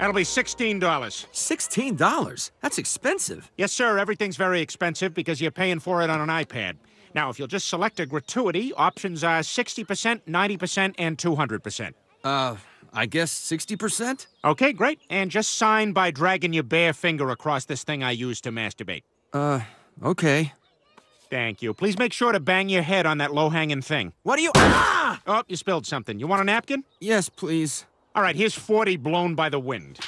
That'll be $16. $16? That's expensive. Yes, sir. Everything's very expensive because you're paying for it on an iPad. Now, if you'll just select a gratuity, options are 60%, 90%, and 200%. Uh, I guess 60%? Okay, great. And just sign by dragging your bare finger across this thing I use to masturbate. Uh, okay. Thank you. Please make sure to bang your head on that low-hanging thing. What are you. Ah! Oh, you spilled something. You want a napkin? Yes, please. All right, here's 40 blown by the wind.